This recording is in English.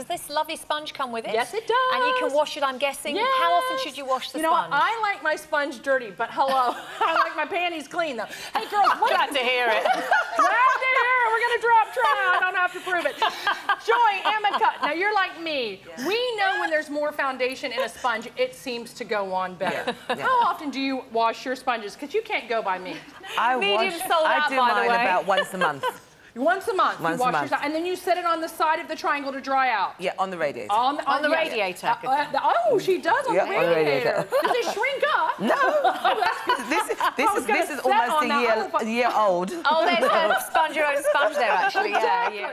does this lovely sponge come with it? Yes, it does. And you can wash it, I'm guessing. Yes. How often should you wash the you know sponge? what? I like my sponge dirty, but hello, I like my panties clean though. Hey girls, what? Glad to hear it. Glad to hear it. We're gonna drop try. I don't have to prove it. Joy, Emma, now you're like me. We know when there's more foundation in a sponge, it seems to go on better. Yeah, yeah. How often do you wash your sponges? Because you can't go by me. I Medium wash, sold I do by the mine way. about once a month. Once a month, Once you a wash month. your and then you set it on the side of the triangle to dry out. Yeah, on the radiator. On the, On the yeah. radiator. Uh, uh, the- oh, she does on Yeah, the on the radiator. radiator. Does it shrink up? No. Oh. This, is- this is this is almost on a year but- a year old. Oh, there's a sponge your own sponge there, actually. Yeah, yeah.